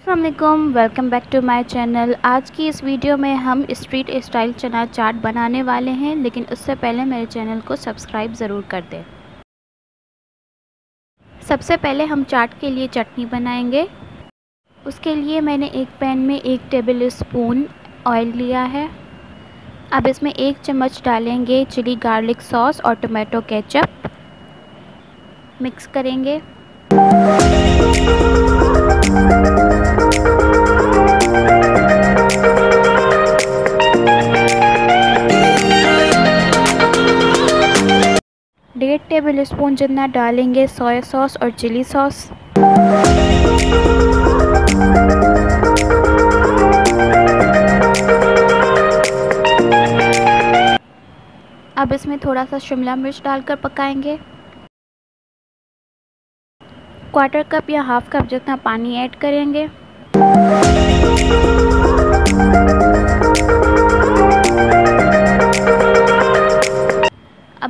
Aslam welcome back to my channel आज की इस वीडियो में हम स्ट्रीट स्टाइल चना चाट बनाने वाले हैं, लेकिन उससे पहले मेरे चैनल को सब्सक्राइब ज़रूर कर दें। सबसे पहले हम चाट के लिए चटनी बनाएँगे। उसके लिए मैंने एक पैन में एक टेबल स्पून ऑयल लिया है। अब इसमें एक चम्मच डालेंगे चिली गार्लिक सॉस और टोमेटो केचप मिक्स करेंगे। डेढ़ टेबल स्पून जितना डालेंगे सोया सॉस और चिली सॉस। अब इसमें थोड़ा सा शिमला मिर्च डालकर पकाएँगे। क्वार्टर कप या हाफ़ कप जितना पानी ऐड करेंगे।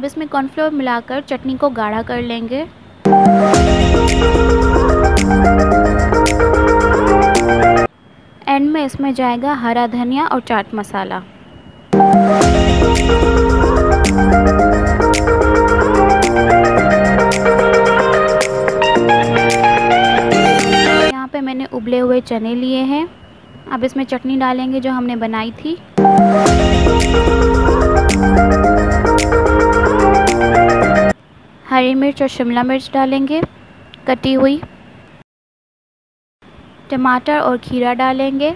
अब इसमें कॉर्नफ्लोर मिलाकर चटनी को गाढ़ा कर लेंगे। एंड में इसमें जाएगा हरा धनिया और चाट मसाला। यहाँ पे मैंने उबले हुए चने लिए हैं। अब इसमें चटनी डालेंगे जो हमने बनाई थी। हरी मिर्च और शिमला मिर्च डालेंगे, कटी हुई। टमाटर और खीरा डालेंगे।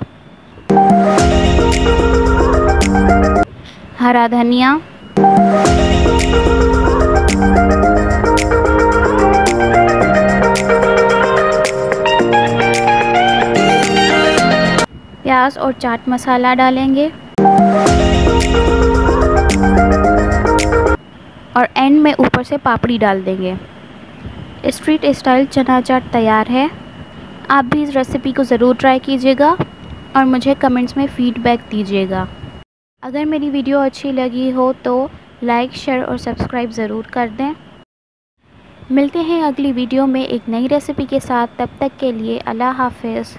हरा धनिया। प्याज और चाट मसाला डालेंगे। और एंड में ऊपर से पापड़ी डाल देंगे। स्ट्रीट स्टाइल चना चाट तैयार है। आप भी इस रेसिपी को ज़रूर ट्राई कीजिएगा और मुझे कमेंट्स में फ़ीडबैक दीजिएगा। अगर मेरी वीडियो अच्छी लगी हो तो लाइक शेयर और सब्सक्राइब ज़रूर कर दें। मिलते हैं अगली वीडियो में एक नई रेसिपी के साथ। तब तक के लिए अल्लाह हाफिज़।